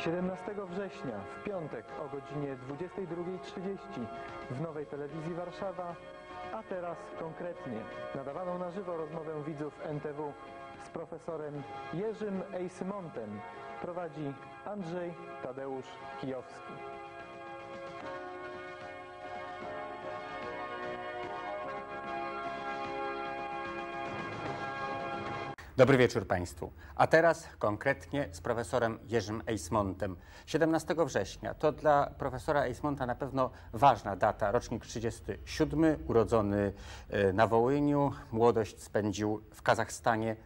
17 września w piątek o godzinie 22.30 w Nowej Telewizji Warszawa, a teraz konkretnie nadawaną na żywo rozmowę widzów NTW z profesorem Jerzym Ejsymontem prowadzi Andrzej Tadeusz Kijowski. Dobry wieczór Państwu. A teraz konkretnie z profesorem Jerzym Eismontem. 17 września to dla profesora Eismonta na pewno ważna data, rocznik 37, urodzony e, na Wołyniu, młodość spędził w Kazachstanie.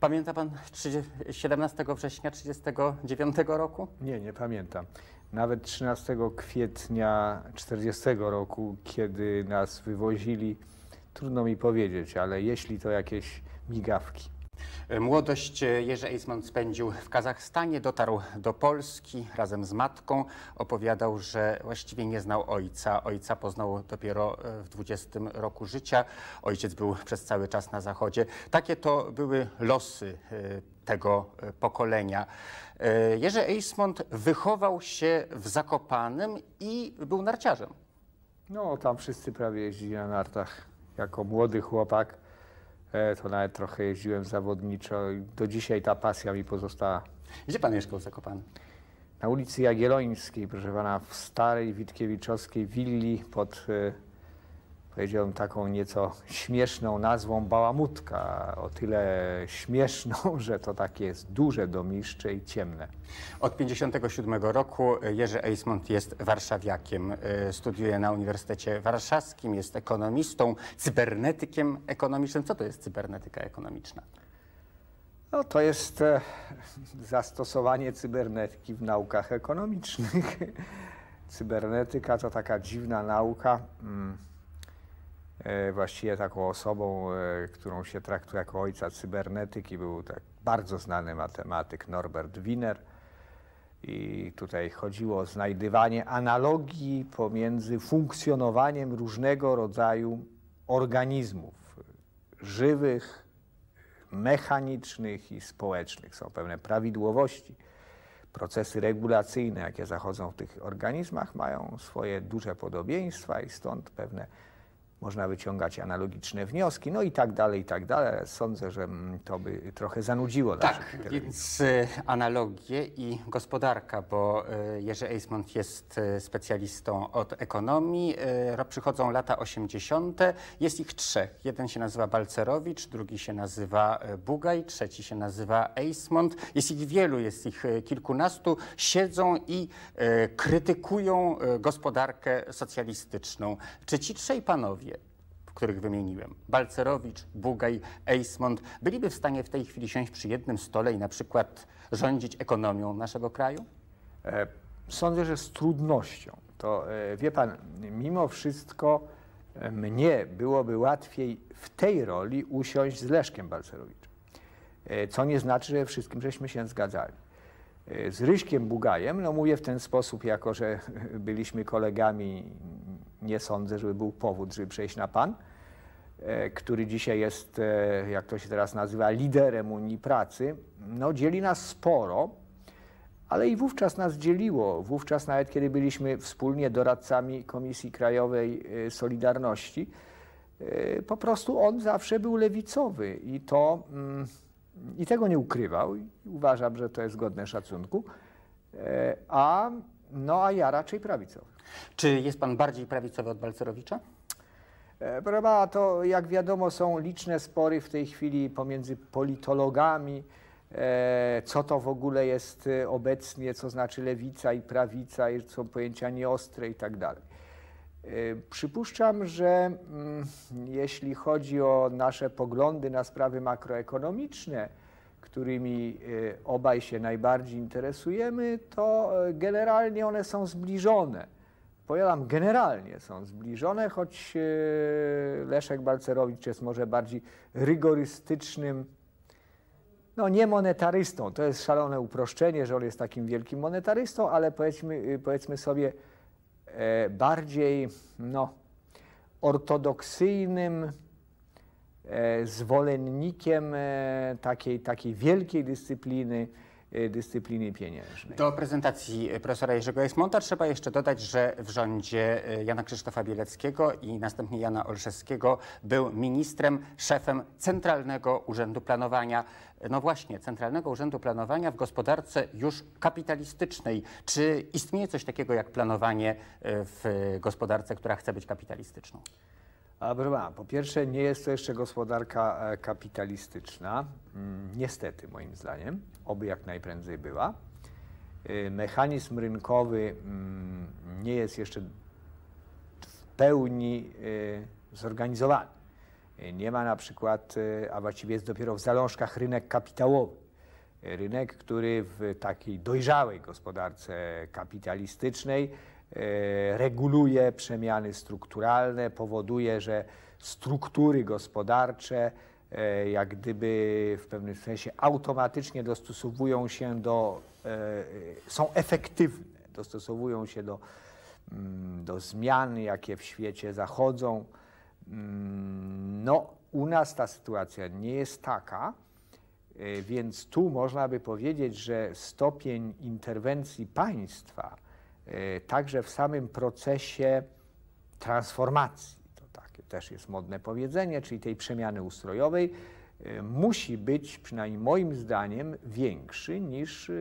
Pamięta Pan 30 17 września 1939 roku? Nie, nie pamiętam. Nawet 13 kwietnia 40 roku, kiedy nas wywozili, trudno mi powiedzieć, ale jeśli to jakieś migawki. Młodość Jerzy Eismont spędził w Kazachstanie, dotarł do Polski razem z matką. Opowiadał, że właściwie nie znał ojca. Ojca poznał dopiero w 20 roku życia. Ojciec był przez cały czas na zachodzie. Takie to były losy e, tego e, pokolenia. E, Jerzy Eismont wychował się w Zakopanem i był narciarzem. No, tam wszyscy prawie jeździli na nartach. Jako młody chłopak e, to nawet trochę jeździłem zawodniczo i do dzisiaj ta pasja mi pozostała. Gdzie pan mieszkał w Zakopanem? Na ulicy Jagiellońskiej, proszę pana, w starej witkiewiczowskiej willi pod, e, powiedziałbym, taką nieco śmieszną nazwą Bałamutka. O tyle śmieszną, że to takie jest duże domiszcze i ciemne. Od 1957 roku Jerzy Eismont jest warszawiakiem. E, Studiuje na Uniwersytecie Warszawskim, jest ekonomistą, cybernetykiem ekonomicznym. Co to jest cybernetyka ekonomiczna? No, to jest e, zastosowanie cybernetyki w naukach ekonomicznych. Cybernetyka to taka dziwna nauka. Mm. E, właściwie taką osobą, e, którą się traktuje jako ojca cybernetyki, był tak bardzo znany matematyk Norbert Wiener. I tutaj chodziło o znajdywanie analogii pomiędzy funkcjonowaniem różnego rodzaju organizmów żywych, mechanicznych i społecznych. Są pewne prawidłowości. Procesy regulacyjne, jakie zachodzą w tych organizmach, mają swoje duże podobieństwa i stąd pewne można wyciągać analogiczne wnioski, no i tak dalej, i tak dalej. Sądzę, że mm, to by trochę zanudziło Tak, więc analogie i gospodarka, bo e, Jerzy Eismont jest e, specjalistą od ekonomii. E, Przychodzą lata 80. Jest ich trzech. Jeden się nazywa Balcerowicz, drugi się nazywa Bugaj, trzeci się nazywa Eismont. Jest ich wielu, jest ich kilkunastu. Siedzą i krytykują gospodarkę socjalistyczną. Czy ci trzej panowie których wymieniłem, Balcerowicz, Bugaj, Eismont, byliby w stanie w tej chwili siąść przy jednym stole i na przykład rządzić ekonomią naszego kraju? E, Sądzę, że z trudnością. To e, wie pan, mimo wszystko e, mnie byłoby łatwiej w tej roli usiąść z Leszkiem Balcerowiczem. Co nie znaczy, że wszystkim żeśmy się zgadzali. Z Ryśkiem Bugajem, no mówię w ten sposób, jako że byliśmy kolegami, nie sądzę, żeby był powód, żeby przejść na pan, e, który dzisiaj jest, e, jak to się teraz nazywa, liderem Unii Pracy, no dzieli nas sporo, ale i wówczas nas dzieliło. Wówczas nawet kiedy byliśmy wspólnie doradcami Komisji Krajowej e, Solidarności, po prostu on zawsze był lewicowy i to mm, i tego nie ukrywał uważam, że to jest godne szacunku. A no a ja raczej prawicowy. Czy jest pan bardziej prawicowy od Balcerowicza? E, Proszę pana, to jak wiadomo są liczne spory w tej chwili pomiędzy politologami, e, co to w ogóle jest e, obecnie, co znaczy lewica i prawica, i są pojęcia nieostre i tak dalej. Przypuszczam, że mm, jeśli chodzi o nasze poglądy na sprawy makroekonomiczne, którymi e, obaj się najbardziej interesujemy, to e, generalnie one są zbliżone. Powiadam, generalnie są zbliżone, choć e, Leszek Balcerowicz jest może bardziej rygorystycznym, no nie monetarystą. To jest szalone uproszczenie, że on jest takim wielkim monetarystą, ale powiedzmy, y, powiedzmy sobie e, bardziej no, ortodoksyjnym zwolennikiem e, takiej, takiej wielkiej dyscypliny e, dyscypliny pieniężnej. Do prezentacji profesora Jerzego Esmonta trzeba jeszcze dodać, że w rządzie e, Jana Krzysztofa Bieleckiego i następnie Jana Olszewskiego był ministrem, szefem Centralnego Urzędu Planowania. No właśnie, Centralnego Urzędu Planowania w gospodarce już kapitalistycznej. Czy istnieje coś takiego jak planowanie e, w gospodarce, która chce być kapitalistyczną? Po pierwsze, nie jest to jeszcze gospodarka e, kapitalistyczna. Mm, Niestety, moim zdaniem, oby jak najprędzej była. Y, Mechanizm rynkowy mm, nie jest jeszcze w pełni y, zorganizowany. Y, Nie ma na przykład, a właściwie jest dopiero w zalążkach rynek kapitałowy. Rynek, który w takiej dojrzałej gospodarce kapitalistycznej reguluje przemiany strukturalne, powoduje, że struktury gospodarcze e, jak gdyby w pewnym sensie automatycznie dostosowują się do, e, są efektywne, dostosowują się do, mm, do zmian, jakie w świecie zachodzą. Mm, No, u nas ta sytuacja nie jest taka, e, więc tu można by powiedzieć, że stopień interwencji państwa e, także w samym procesie transformacji, to takie też jest modne powiedzenie, czyli tej przemiany ustrojowej, e, musi być, przynajmniej moim zdaniem, większy niż, e,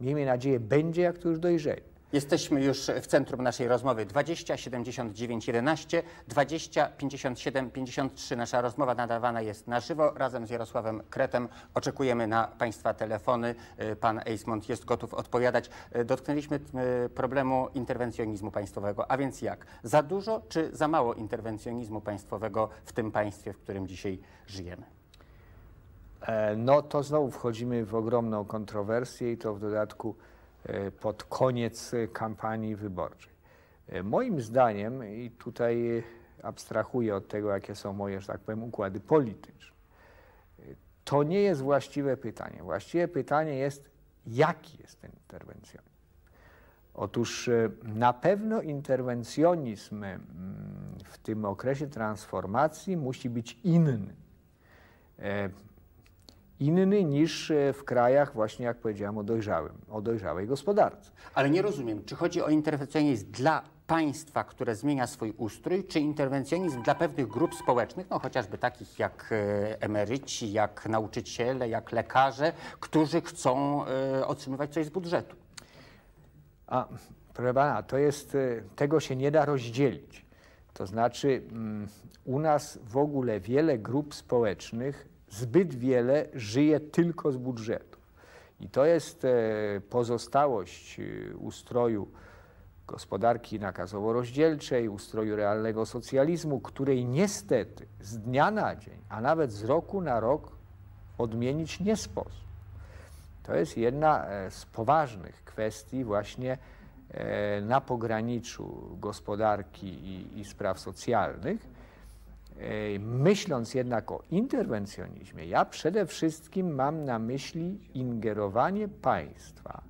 miejmy nadzieję, będzie, jak to już dojrzeje. Jesteśmy już w centrum naszej rozmowy. 20 79 11, 20 57 53. Nasza rozmowa nadawana jest na żywo razem z Jarosławem Kretem. Oczekujemy na Państwa telefony. Y, Pan Eismont jest gotów odpowiadać. Y, Dotknęliśmy y, problemu interwencjonizmu państwowego. A więc jak? Za dużo czy za mało interwencjonizmu państwowego w tym państwie, w którym dzisiaj żyjemy? E, No to znowu wchodzimy w ogromną kontrowersję i to w dodatku pod koniec e, kampanii wyborczej. E, Moim zdaniem, i tutaj e, abstrahuję od tego, jakie są moje, że tak powiem, układy polityczne, e, to nie jest właściwe pytanie. Właściwe pytanie jest, jaki jest ten interwencjonizm. Otóż e, na pewno interwencjonizm mm, w tym okresie transformacji musi być inny. Inny niż e, w krajach właśnie, jak powiedziałem, o, dojrzałym, o dojrzałej gospodarce. Ale nie rozumiem, czy chodzi o interwencjonizm dla państwa, które zmienia swój ustrój, czy interwencjonizm dla pewnych grup społecznych, no chociażby takich jak e, emeryci, jak nauczyciele, jak lekarze, którzy chcą e, otrzymywać coś z budżetu. A proszę pana, to jest, tego się nie da rozdzielić. To znaczy, mm, u nas w ogóle wiele grup społecznych, zbyt wiele żyje tylko z budżetu. I to jest e, pozostałość e, ustroju gospodarki nakazowo-rozdzielczej, ustroju realnego socjalizmu, której niestety z dnia na dzień, a nawet z roku na rok odmienić nie sposób. To jest jedna e, z poważnych kwestii właśnie na pograniczu gospodarki i, i spraw socjalnych. E, Myśląc jednak o interwencjonizmie, ja przede wszystkim mam na myśli ingerowanie państwa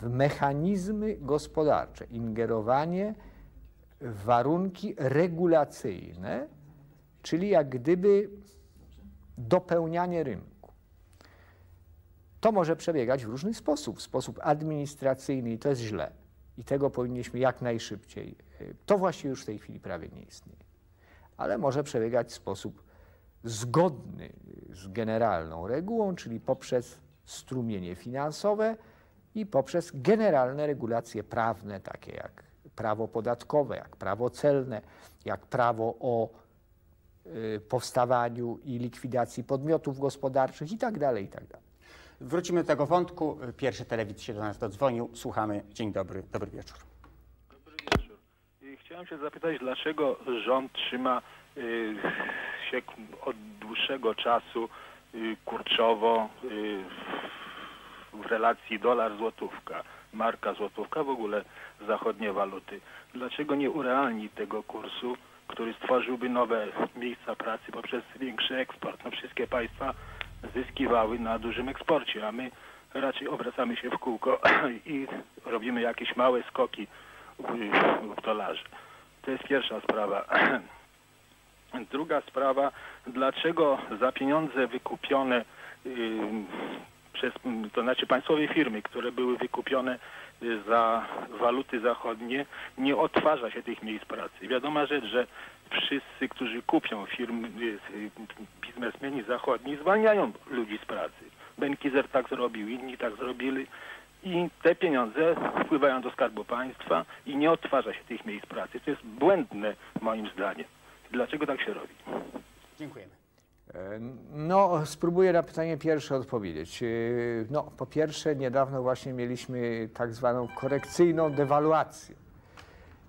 w mechanizmy gospodarcze, ingerowanie w warunki regulacyjne, czyli jak gdyby dopełnianie rynku. To może przebiegać w różny sposób, w sposób administracyjny i to jest źle. I tego powinniśmy jak najszybciej. y, To właściwie już w tej chwili prawie nie istnieje. Ale może przebiegać w sposób zgodny z generalną regułą, czyli poprzez strumienie finansowe i poprzez generalne regulacje prawne, takie jak prawo podatkowe, jak prawo celne, jak prawo o y, powstawaniu i likwidacji podmiotów gospodarczych i tak dalej, i tak. Wrócimy do tego wątku. Pierwszy telewidz się do nas dodzwonił. Słuchamy. Dzień dobry, dobry wieczór. Chciałem się zapytać, dlaczego rząd trzyma y, się od dłuższego czasu y, kurczowo y, w- relacji dolar-złotówka, marka-złotówka, w ogóle zachodnie waluty. Dlaczego nie urealni tego kursu, który stworzyłby nowe miejsca pracy poprzez większy eksport? No, wszystkie państwa zyskiwały na dużym eksporcie, a my raczej obracamy się w kółko i robimy jakieś małe skoki w dolarze. To jest pierwsza sprawa. Druga sprawa, dlaczego za pieniądze wykupione ym, przez, to znaczy państwowe firmy, które były wykupione y, za waluty zachodnie, nie odtwarza się tych miejsc pracy. Wiadoma rzecz, że wszyscy, którzy kupią firmy, y, y, biznesmeni zachodni, zwalniają ludzi z pracy. Benkizer tak zrobił, inni tak zrobili i te pieniądze wpływają do Skarbu Państwa i nie odtwarza się tych miejsc pracy. To jest błędne moim zdaniem. Dlaczego tak się robi? Dziękujemy. E, No, spróbuję na pytanie pierwsze odpowiedzieć. E, No, po pierwsze, niedawno właśnie mieliśmy tak zwaną korekcyjną dewaluację,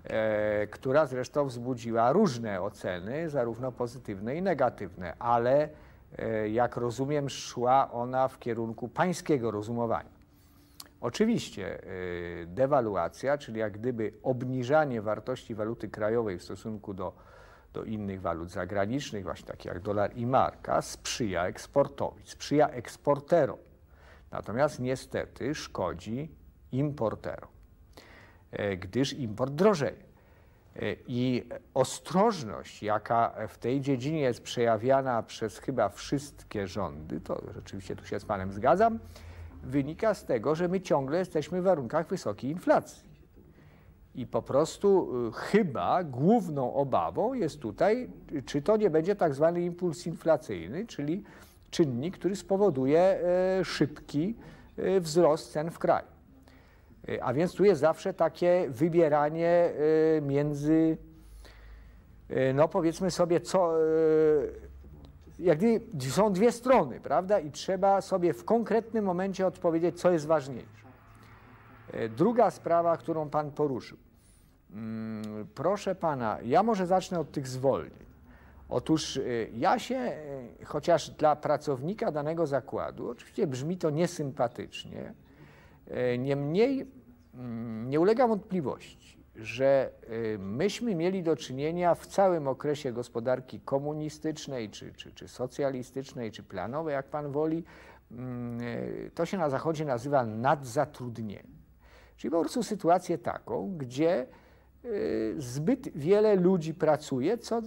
e, która zresztą wzbudziła różne oceny, zarówno pozytywne i negatywne, ale jak rozumiem, szła ona w kierunku pańskiego rozumowania. Oczywiście e, dewaluacja, czyli jak gdyby obniżanie wartości waluty krajowej w stosunku do, do innych walut zagranicznych, właśnie takich jak dolar i marka, sprzyja eksportowi, sprzyja eksporterom. Natomiast niestety szkodzi importerom, e, gdyż import drożeje. E, I ostrożność, jaka w tej dziedzinie jest przejawiana przez chyba wszystkie rządy, to rzeczywiście tu się z Panem zgadzam, wynika z tego, że my ciągle jesteśmy w warunkach wysokiej inflacji. I po prostu y, chyba główną obawą jest tutaj, czy to nie będzie tak zwany impuls inflacyjny, czyli czynnik, który spowoduje e, szybki e, wzrost cen w kraju. E, A więc tu jest zawsze takie wybieranie między, no powiedzmy sobie, co, jak gdyby są dwie strony, prawda? I trzeba sobie w konkretnym momencie odpowiedzieć, co jest ważniejsze. E, Druga sprawa, którą Pan poruszył. Mm, Proszę Pana, ja może zacznę od tych zwolnień. Otóż y, ja się, y, chociaż dla pracownika danego zakładu, oczywiście brzmi to niesympatycznie, niemniej mm, nie ulega wątpliwości, że y, myśmy mieli do czynienia w całym okresie gospodarki komunistycznej, czy, czy, czy socjalistycznej, czy planowej, jak Pan woli, mm, y, to się na Zachodzie nazywa nadzatrudnienie. Czyli po prostu sytuację taką, gdzie y, zbyt wiele ludzi pracuje, co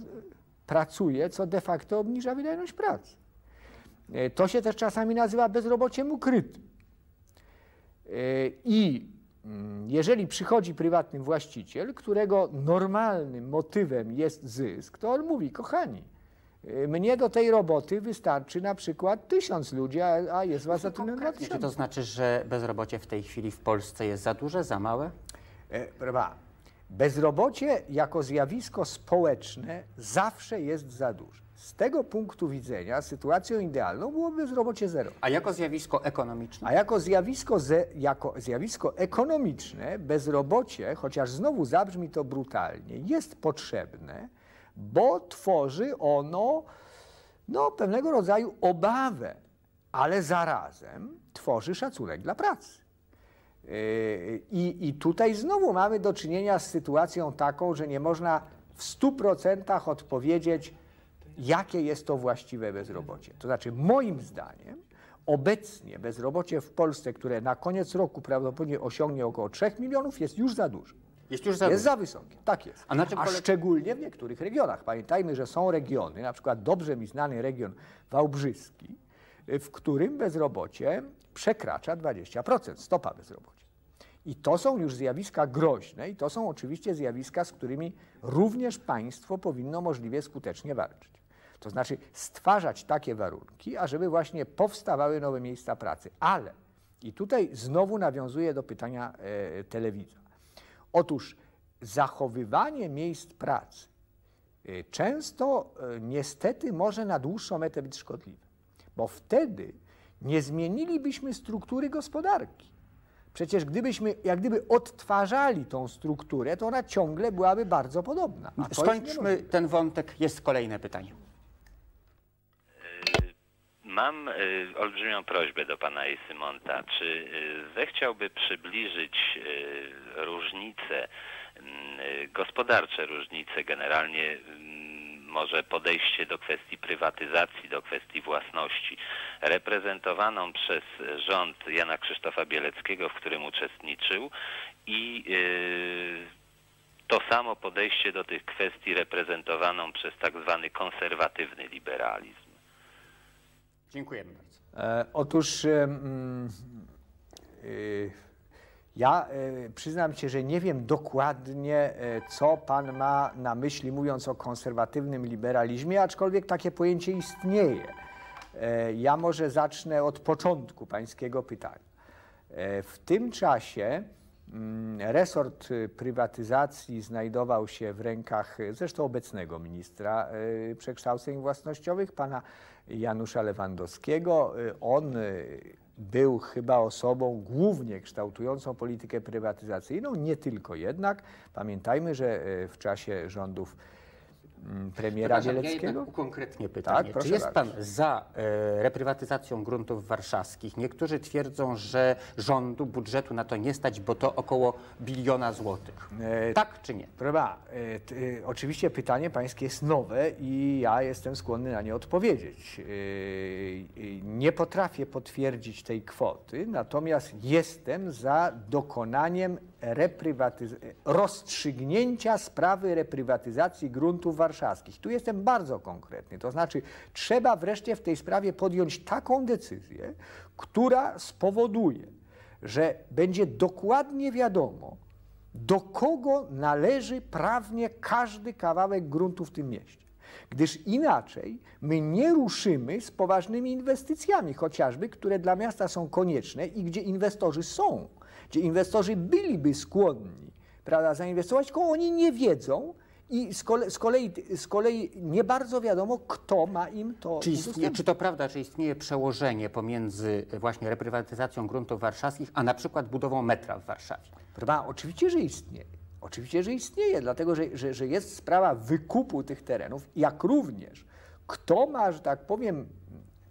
pracuje, co de facto obniża wydajność pracy. To się też czasami nazywa bezrobociem ukrytym. I jeżeli przychodzi prywatny właściciel, którego normalnym motywem jest zysk, to on mówi, kochani, y, mnie do tej roboty wystarczy na przykład tysiąc ludzi, a a jest was zatrudnionych dwa Czy to znaczy, że bezrobocie w tej chwili w Polsce jest za duże, za małe? E, Bezrobocie jako zjawisko społeczne zawsze jest za duże. Z tego punktu widzenia sytuacją idealną byłoby bezrobocie zero. A jako zjawisko ekonomiczne? A jako zjawisko, ze, jako zjawisko ekonomiczne bezrobocie, chociaż znowu zabrzmi to brutalnie, jest potrzebne, bo tworzy ono no, pewnego rodzaju obawę, ale zarazem tworzy szacunek dla pracy. Yy, I, I tutaj znowu mamy do czynienia z sytuacją taką, że nie można w 100% odpowiedzieć, jakie jest to właściwe bezrobocie. To znaczy, moim zdaniem, obecnie bezrobocie w Polsce, które na koniec roku prawdopodobnie osiągnie około 3 milionów, jest już za duże. Jest już za Jest za wysokie, tak jest. A polega- szczególnie w niektórych regionach. Pamiętajmy, że są regiony, na przykład dobrze mi znany region wałbrzyski, w którym bezrobocie przekracza 20%, stopa bezrobocia. I to są już zjawiska groźne i to są oczywiście zjawiska, z którymi również państwo powinno możliwie skutecznie walczyć. To znaczy stwarzać takie warunki, ażeby właśnie powstawały nowe miejsca pracy. Ale, i tutaj znowu nawiązuję do pytania e. Otóż zachowywanie miejsc pracy y, często y, niestety może na dłuższą metę być szkodliwe, bo wtedy nie zmienilibyśmy struktury gospodarki. Przecież gdybyśmy jak gdyby odtwarzali tą strukturę, to ona ciągle byłaby bardzo podobna. Skończmy ten wątek. Jest kolejne pytanie. Mam y, olbrzymią prośbę do pana Symonta. Czy y, zechciałby przybliżyć różnice, gospodarcze różnice, generalnie może podejście do kwestii prywatyzacji, do kwestii własności, reprezentowaną przez rząd Jana Krzysztofa Bieleckiego, w którym uczestniczył i y, to samo podejście do tych kwestii reprezentowaną przez tak zwany konserwatywny liberalizm. Dziękujemy bardzo. E, otóż e, mm, y, ja e, przyznam się, że nie wiem dokładnie, e, co pan ma na myśli, mówiąc o konserwatywnym liberalizmie, aczkolwiek takie pojęcie istnieje. E, ja może zacznę od początku pańskiego pytania. W tym czasie mm, resort y, prywatyzacji znajdował się w rękach y, zresztą obecnego ministra y, przekształceń własnościowych, pana Janusza Lewandowskiego. Y, On y, był chyba osobą głównie kształtującą politykę prywatyzacyjną, nie tylko jednak. Pamiętajmy, że y, w czasie rządów premiera Przepraszam, Ja Bieleckiego. jednak ukonkretnię pytanie. proszę Czy jest bardzo. pan za e, reprywatyzacją gruntów warszawskich? Niektórzy twierdzą, że rządu, budżetu na to nie stać, bo to około biliona złotych. E, Tak czy nie? Pana, e, t- e, oczywiście pytanie pańskie jest nowe i ja jestem skłonny na nie odpowiedzieć. E, e, Nie potrafię potwierdzić tej kwoty, natomiast jestem za dokonaniem reprywatyz- rozstrzygnięcia sprawy reprywatyzacji gruntów warszawskich. Tu jestem bardzo konkretny, to znaczy trzeba wreszcie w tej sprawie podjąć taką decyzję, która spowoduje, że będzie dokładnie wiadomo, do kogo należy prawnie każdy kawałek gruntu w tym mieście. Gdyż inaczej my nie ruszymy z poważnymi inwestycjami, chociażby, które dla miasta są konieczne i gdzie inwestorzy są, gdzie inwestorzy byliby skłonni prawda, zainwestować, tylko oni nie wiedzą i z kolei, z, kolei, z kolei nie bardzo wiadomo, kto ma im to Czy, istnieje, czy to prawda, że istnieje przełożenie pomiędzy e, właśnie reprywatyzacją gruntów warszawskich, a na przykład budową metra w Warszawie? Pana, oczywiście, że istnieje. Oczywiście, że istnieje, dlatego że, że, że jest sprawa wykupu tych terenów, jak również kto ma, że tak powiem,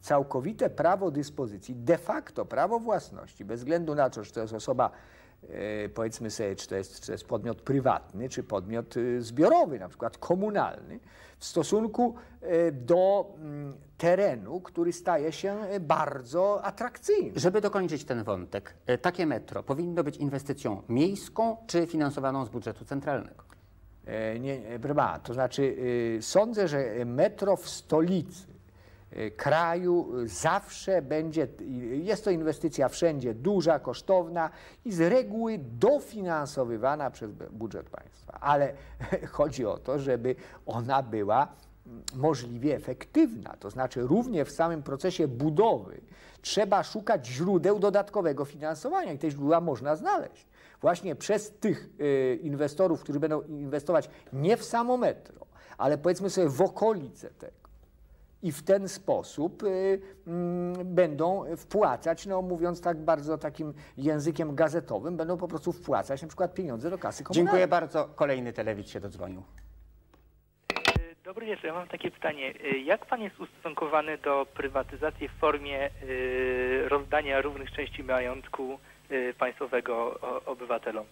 całkowite prawo dyspozycji, de facto prawo własności, bez względu na to, czy to jest osoba, powiedzmy sobie, czy to, jest, czy to jest podmiot prywatny, czy podmiot e, zbiorowy, na przykład komunalny, w stosunku e, do mm, terenu, który staje się e, bardzo atrakcyjny. Żeby dokończyć ten wątek, e, takie metro powinno być inwestycją miejską czy finansowaną z budżetu centralnego? E, Nie, nie, to znaczy y, sądzę, że metro w stolicy y, kraju y, zawsze będzie, y, jest to inwestycja wszędzie duża, kosztowna i z reguły dofinansowywana przez budżet państwa. Ale chodzi o to, żeby ona była możliwie efektywna. To znaczy również w samym procesie budowy trzeba szukać źródeł dodatkowego finansowania i te źródła można znaleźć. Właśnie przez tych y, inwestorów, którzy będą inwestować nie w samo metro, ale powiedzmy sobie w okolice tego. I w ten sposób y, mm, będą wpłacać, no mówiąc tak bardzo takim językiem gazetowym, będą po prostu wpłacać na przykład pieniądze do kasy komunalnej. Dziękuję bardzo. Kolejny telewidz się dodzwonił. Y, Dobry wieczór, ja mam takie pytanie. Y, Jak pan jest ustosunkowany do prywatyzacji w formie y, rozdania równych części majątku y, państwowego o- obywatelom?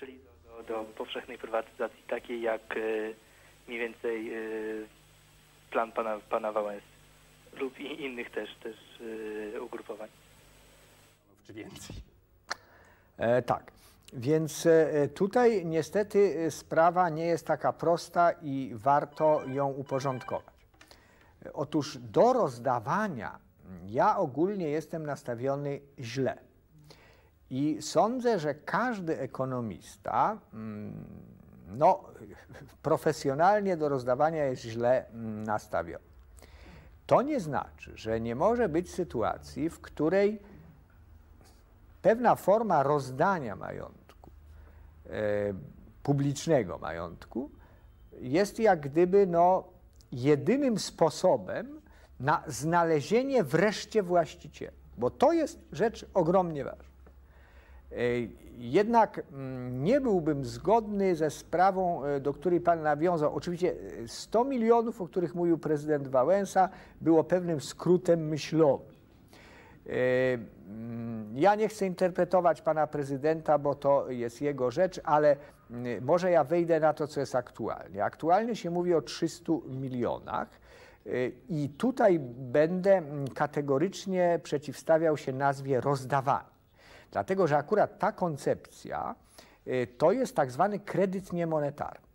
Czyli do, do, do powszechnej prywatyzacji, takiej jak y, mniej więcej y, plan pana, pana Wałęsy lub i innych też, też y, ugrupowań. Czy więcej? E, tak. Więc e, tutaj niestety e, sprawa nie jest taka prosta i warto ją uporządkować. Otóż do rozdawania ja ogólnie jestem nastawiony źle. I sądzę, że każdy ekonomista mm, no, profesjonalnie do rozdawania jest źle mm, nastawiony. To nie znaczy, że nie może być sytuacji, w której pewna forma rozdania majątku, e, publicznego majątku, jest jak gdyby no, jedynym sposobem na znalezienie wreszcie właściciela, bo to jest rzecz ogromnie ważna. E, Jednak mm, nie byłbym zgodny ze sprawą, e, do której Pan nawiązał. Oczywiście e, 100 milionów, o których mówił prezydent Wałęsa, było pewnym skrótem myślowym. E, mm, Ja nie chcę interpretować pana prezydenta, bo to jest jego rzecz, ale mm, może ja wejdę na to, co jest aktualnie. Aktualnie się mówi o 300 milionach. e, I tutaj będę kategorycznie przeciwstawiał się nazwie rozdawanie. Dlatego, że akurat ta koncepcja y, to jest tak zwany kredyt niemonetarny.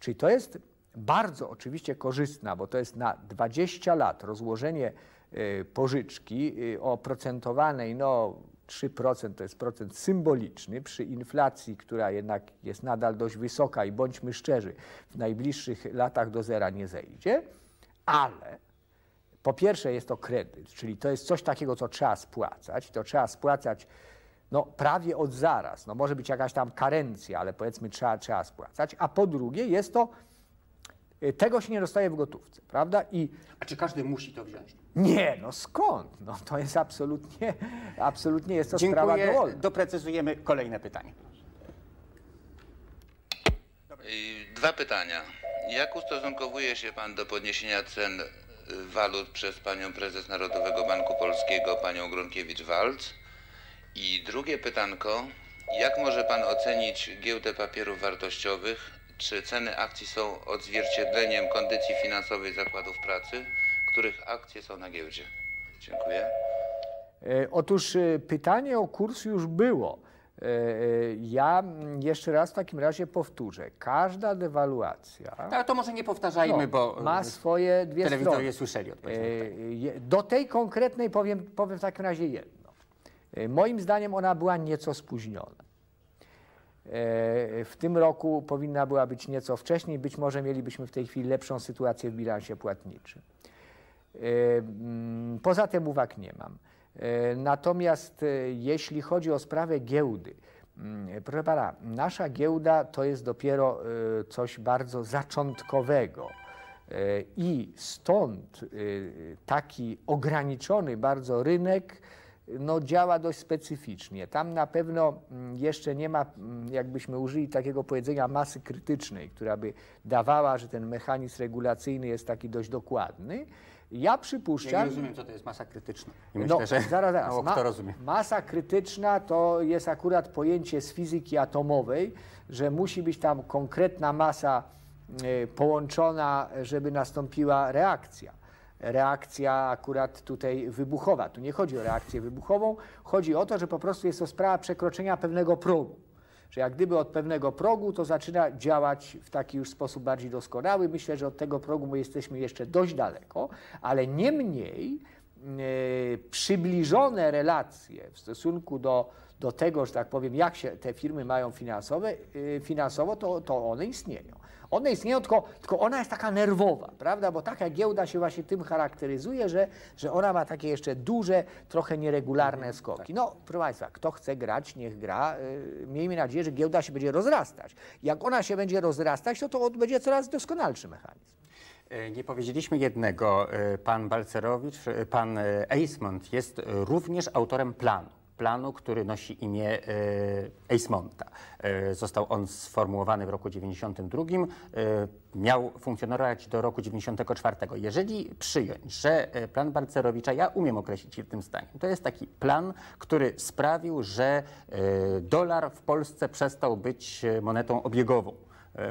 Czyli to jest bardzo oczywiście korzystna, bo to jest na 20 lat rozłożenie e, pożyczki e, oprocentowanej no 3% to jest procent symboliczny przy inflacji, która jednak jest nadal dość wysoka i bądźmy szczerzy, w najbliższych latach do zera nie zejdzie, ale po pierwsze jest to kredyt, czyli to jest coś takiego, co trzeba spłacać. To trzeba spłacać no, prawie od zaraz. No, może być jakaś tam karencja, ale powiedzmy trzeba, trzeba spłacać. A po drugie jest to, y, tego się nie dostaje w gotówce, prawda? I A czy każdy musi to wziąć? nie, no skąd? No, to jest absolutnie, absolutnie jest to sprawa Dziękuję. dowolna. Doprecyzujemy kolejne pytanie. Dwa pytania. Jak ustosunkowuje się Pan do podniesienia cen y, walut przez Panią Prezes Narodowego Banku Polskiego, Panią Gronkiewicz-Waltz? I drugie pytanko. Jak może Pan ocenić giełdę papierów wartościowych? Czy ceny akcji są odzwierciedleniem kondycji finansowej zakładów pracy, których akcje są na giełdzie? Dziękuję. E, Otóż e, pytanie o kurs już było. E, Ja mm, jeszcze raz w takim razie powtórzę. Każda dewaluacja Ale to może nie powtarzajmy, no, bo ma swoje dwie strony. słyszeli odpowiedź. Do tej konkretnej powiem, powiem w takim razie jedno. E, Moim zdaniem ona była nieco spóźniona. E, W tym roku powinna była być nieco wcześniej, być może mielibyśmy w tej chwili lepszą sytuację w bilansie płatniczym. E, mm, Poza tym uwag nie mam. Natomiast jeśli chodzi o sprawę giełdy, mm, proszę pana, nasza giełda to jest dopiero coś bardzo zaczątkowego. I stąd taki ograniczony bardzo rynek no, działa dość specyficznie. Tam na pewno mm, jeszcze nie ma, mm, jakbyśmy użyli takiego powiedzenia, masy krytycznej, która by dawała, że ten mechanizm regulacyjny jest taki dość dokładny. Ja Ja przypuszczam. nie rozumiem, co to jest masa krytyczna. I No, myślę, że zaraz, zaraz. mało Ma- kto rozumie. Masa krytyczna to jest akurat pojęcie z fizyki atomowej, że musi być tam konkretna masa e, połączona, żeby nastąpiła reakcja. Reakcja akurat tutaj wybuchowa. Tu nie chodzi o reakcję wybuchową, chodzi o to, że po prostu jest to sprawa przekroczenia pewnego progu. Że jak gdyby od pewnego progu to zaczyna działać w taki już sposób bardziej doskonały. Myślę, że od tego progu my jesteśmy jeszcze dość daleko, ale niemniej e, przybliżone relacje w stosunku do, do tego, że tak powiem, jak się te firmy mają finansowe, e, finansowo, to, to one istnieją. One istnieją, tylko, tylko ona jest taka nerwowa, prawda? Bo taka giełda się właśnie tym charakteryzuje, że, że ona ma takie jeszcze duże, trochę nieregularne skoki. No, proszę Państwa, kto chce grać, niech gra. E, Miejmy nadzieję, że giełda się będzie rozrastać. Jak ona się będzie rozrastać, to to będzie coraz doskonalszy mechanizm. E, Nie powiedzieliśmy jednego. E, Pan Balcerowicz, e, pan Eismont jest również autorem planu. Planu, który nosi imię e, Eismonta. E, Został on sformułowany w roku 92. e, Miał funkcjonować do roku 94. Jeżeli przyjąć, że plan Balcerowicza, ja umiem określić jednym zdaniem, to jest taki plan, który sprawił, że dolar w Polsce przestał być monetą obiegową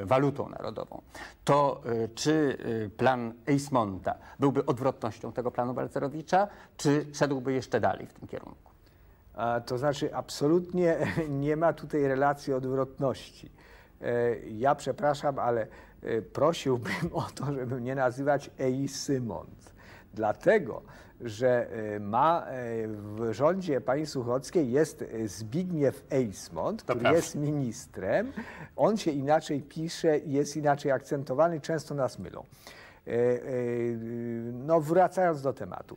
walutą narodową, to czy plan Eismonta byłby odwrotnością tego planu Balcerowicza, czy szedłby jeszcze dalej w tym kierunku? To znaczy, absolutnie nie ma tutaj relacji odwrotności. E, Ja przepraszam, ale e, prosiłbym o to, żeby nie nazywać Ei Symons. Dlatego, że e, ma w rządzie pani Suchockiej jest Zbigniew Eismont, który jest ministrem. On się inaczej pisze i jest inaczej akcentowany, często nas mylą. No, wracając do tematu.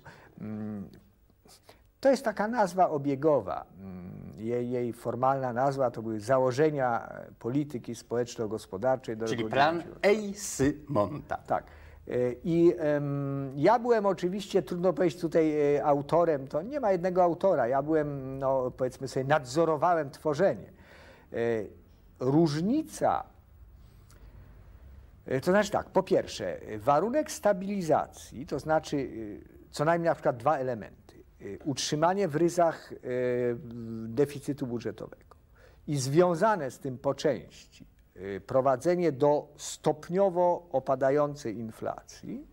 To jest taka nazwa obiegowa. Mm, Jej, jej formalna nazwa to były założenia e, polityki społeczno-gospodarczej do Czyli plan 90. Eismonta. Tak. E, I em, ja byłem oczywiście, trudno powiedzieć tutaj e, autorem, to nie ma jednego autora. Ja byłem, no, powiedzmy sobie, nadzorowałem tworzenie. Różnica, to znaczy tak, po pierwsze, warunek stabilizacji, to znaczy co najmniej na przykład dwa elementy. E, Utrzymanie w ryzach e, deficytu budżetowego i związane z tym po części y, prowadzenie do stopniowo opadającej inflacji,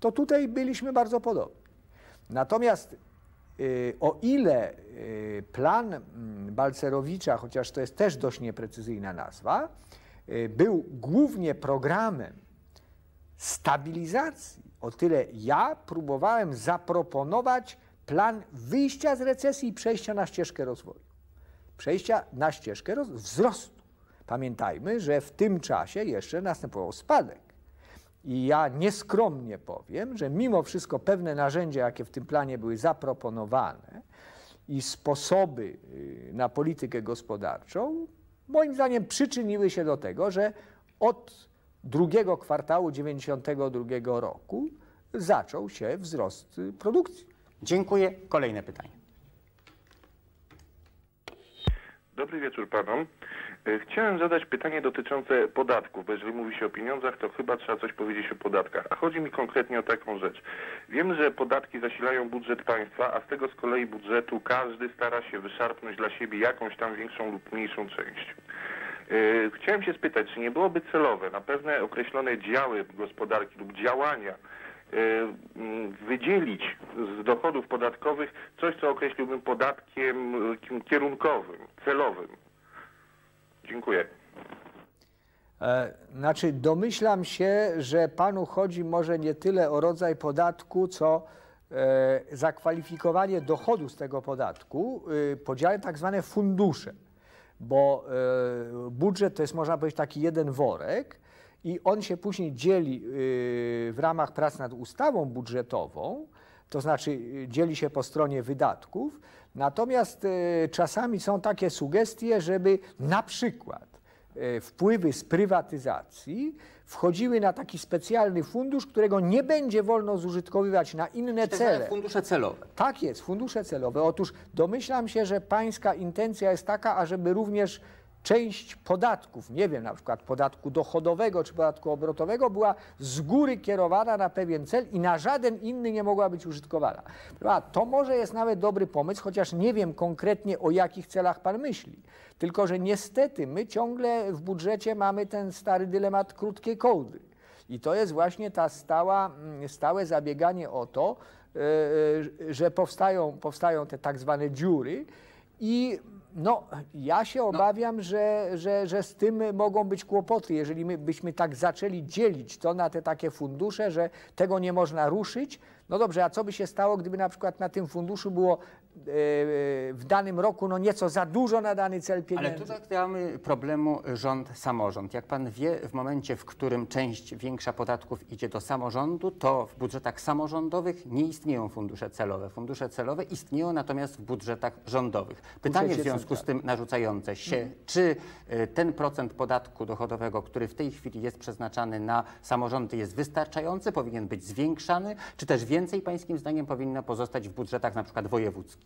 to tutaj byliśmy bardzo podobni. Natomiast y, o ile y, plan mm, Balcerowicza, chociaż to jest też dość nieprecyzyjna nazwa, y, był głównie programem stabilizacji O tyle ja próbowałem zaproponować plan wyjścia z recesji i przejścia na ścieżkę rozwoju. Przejścia na ścieżkę wzrostu. Pamiętajmy, że w tym czasie jeszcze następował spadek. I ja nieskromnie powiem, że mimo wszystko pewne narzędzia, jakie w tym planie były zaproponowane i sposoby y, na politykę gospodarczą, moim zdaniem przyczyniły się do tego, że od drugiego kwartału 92 roku zaczął się wzrost y, produkcji. Dziękuję. Kolejne pytanie. Dobry wieczór panom. E, Chciałem zadać pytanie dotyczące podatków, bo jeżeli mówi się o pieniądzach, to chyba trzeba coś powiedzieć o podatkach. A chodzi mi konkretnie o taką rzecz. Wiemy, że podatki zasilają budżet państwa, a z tego z kolei budżetu każdy stara się wyszarpnąć dla siebie jakąś tam większą lub mniejszą część. E, Chciałem się spytać, czy nie byłoby celowe na pewne określone działy gospodarki lub działania wydzielić z dochodów podatkowych coś, co określiłbym podatkiem kierunkowym, celowym. Dziękuję. E, Znaczy, domyślam się, że panu chodzi może nie tyle o rodzaj podatku, co e, zakwalifikowanie dochodu z tego podatku, y, podziałem tak zwane fundusze, bo e, budżet to jest, można powiedzieć, taki jeden worek i on się później dzieli y, w ramach prac nad ustawą budżetową, to znaczy y, dzieli się po stronie wydatków, natomiast y, czasami są takie sugestie, żeby na przykład wpływy z prywatyzacji wchodziły na taki specjalny fundusz, którego nie będzie wolno zużytkowywać na inne cele. fundusze celowe. Tak jest, fundusze celowe. Otóż domyślam się, że pańska intencja jest taka, ażeby również część podatków, nie wiem, na przykład podatku dochodowego czy podatku obrotowego, była z góry kierowana na pewien cel i na żaden inny nie mogła być użytkowana. A to może jest nawet dobry pomysł, chociaż nie wiem konkretnie o jakich celach pan myśli. Tylko, że niestety my ciągle w budżecie mamy ten stary dylemat krótkiej kołdry. I to jest właśnie ta stała, mm, stałe zabieganie o to, e, e, że powstają, powstają te tak zwane dziury i no, ja się obawiam, że, że, że z tym mogą być kłopoty, jeżeli my byśmy tak zaczęli dzielić to na te takie fundusze, że tego nie można ruszyć. No dobrze, a co by się stało, gdyby na przykład na tym funduszu było w danym roku no nieco za dużo na dany cel pieniędzy? Ale tutaj mamy problemu rząd-samorząd. Jak pan wie, w momencie, w którym część większa podatków idzie do samorządu, to w budżetach samorządowych nie istnieją fundusze celowe. Fundusze celowe istnieją natomiast w budżetach rządowych. Pytanie w związku z tym narzucające się, czy y, ten procent podatku dochodowego, który w tej chwili jest przeznaczany na samorządy jest wystarczający, powinien być zwiększany, czy też więcej pańskim zdaniem powinno pozostać w budżetach na przykład wojewódzkich?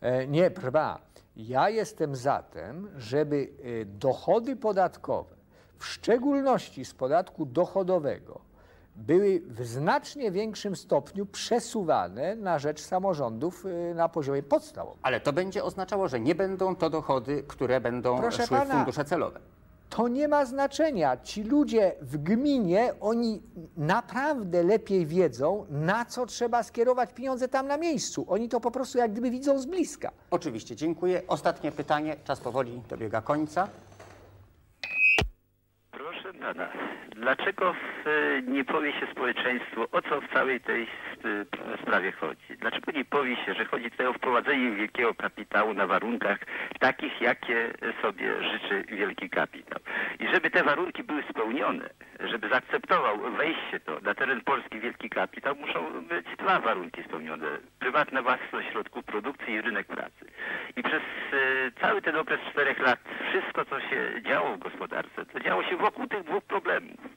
E, Nie, proszę pana. Ja jestem za tym, żeby e, dochody podatkowe, w szczególności z podatku dochodowego, były w znacznie większym stopniu przesuwane na rzecz samorządów e, na poziomie podstawowym. Ale to będzie oznaczało, że nie będą to dochody, które będą Proszę szły w pana, fundusze celowe. To nie ma znaczenia. Ci ludzie w gminie, oni naprawdę lepiej wiedzą, na co trzeba skierować pieniądze tam na miejscu. Oni to po prostu jak gdyby widzą z bliska. Oczywiście, dziękuję. Ostatnie pytanie, czas powoli dobiega końca. Pana, dlaczego w, nie powie się społeczeństwu, o co w całej tej e, sprawie chodzi? Dlaczego nie powie się, że chodzi tutaj o wprowadzenie wielkiego kapitału na warunkach takich, jakie sobie życzy wielki kapitał? I żeby te warunki były spełnione, żeby zaakceptował wejście to na teren Polski wielki kapitał, muszą być dwa warunki spełnione. Prywatna własność środków produkcji i rynek pracy. I przez e, cały ten okres czterech lat wszystko, co się działo w gospodarce, to działo się wokół tych dwóch problemów.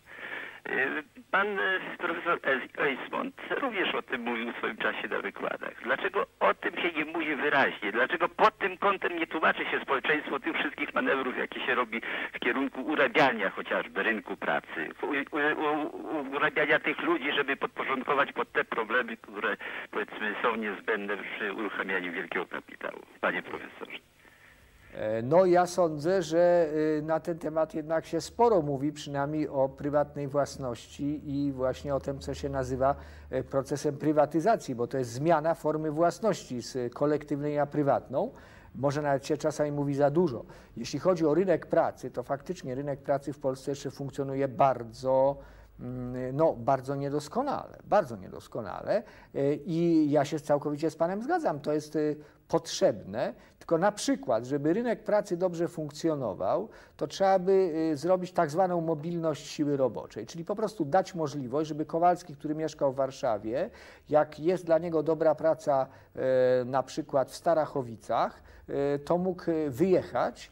E, Pan e, profesor Es- Eismont również o tym mówił w swoim czasie na wykładach. Dlaczego o tym się nie mówi wyraźnie? Dlaczego pod tym kątem nie tłumaczy się społeczeństwo tych wszystkich manewrów, jakie się robi w kierunku urabiania chociażby rynku pracy, urabiania tych ludzi, żeby podporządkować pod te problemy, które powiedzmy są niezbędne przy uruchamianiu wielkiego kapitału. Panie profesorze. E, No ja sądzę, że y, na ten temat jednak się sporo mówi, przynajmniej o prywatnej własności i właśnie o tym, co się nazywa e, procesem prywatyzacji, bo to jest zmiana formy własności z kolektywnej na prywatną. Może nawet się czasami mówi za dużo. Jeśli chodzi o rynek pracy, to faktycznie rynek pracy w Polsce jeszcze funkcjonuje bardzo no, bardzo niedoskonale, bardzo niedoskonale. E, i ja się całkowicie z Panem zgadzam, to jest y, potrzebne, tylko na przykład, żeby rynek pracy dobrze funkcjonował, to trzeba by y, zrobić tak zwaną mobilność siły roboczej, czyli po prostu dać możliwość, żeby Kowalski, który mieszkał w Warszawie, jak jest dla niego dobra praca e, na przykład w Starachowicach, e, to mógł wyjechać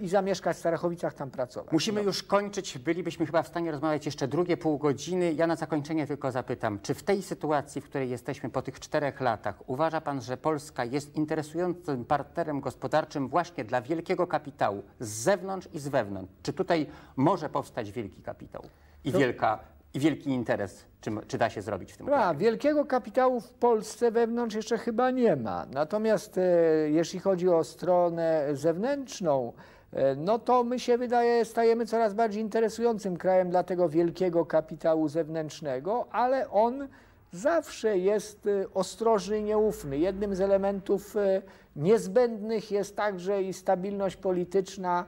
i zamieszkać w Starachowicach, tam pracować. Musimy No. już kończyć. Bylibyśmy chyba w stanie rozmawiać jeszcze drugie pół godziny. Ja na zakończenie tylko zapytam, czy w tej sytuacji, w której jesteśmy po tych czterech latach, uważa Pan, że Polska jest interesującym partnerem gospodarczym właśnie dla wielkiego kapitału z zewnątrz i z wewnątrz? Czy tutaj może powstać wielki kapitał i, wielka, i wielki interes? Czy, czy da się zrobić w tym? A, wielkiego kapitału w Polsce wewnątrz jeszcze chyba nie ma. Natomiast e, jeśli chodzi o stronę zewnętrzną, e, no to my się wydaje, stajemy coraz bardziej interesującym krajem dla tego wielkiego kapitału zewnętrznego, ale on zawsze jest e, ostrożny i nieufny. Jednym z elementów e, niezbędnych jest także i stabilność polityczna,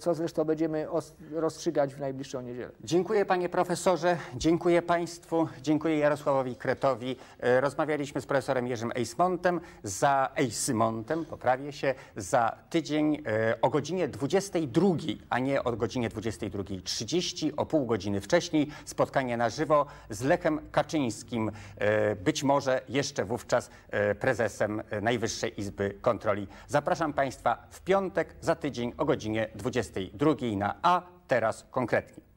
co zresztą będziemy rozstrzygać w najbliższą niedzielę. Dziękuję panie profesorze, dziękuję państwu, dziękuję Jarosławowi Kretowi. E, Rozmawialiśmy z profesorem Jerzym Eismontem, za Eismontem, poprawię się, za tydzień e, o godzinie 22, a nie o godzinie 22.30, o pół godziny wcześniej. Spotkanie na żywo z Lechem Kaczyńskim, e, być może jeszcze wówczas e, prezesem e, Najwyższej Izby Kontroli. Zapraszam państwa w piątek za tydzień o godzinie 22 na A teraz konkretnie.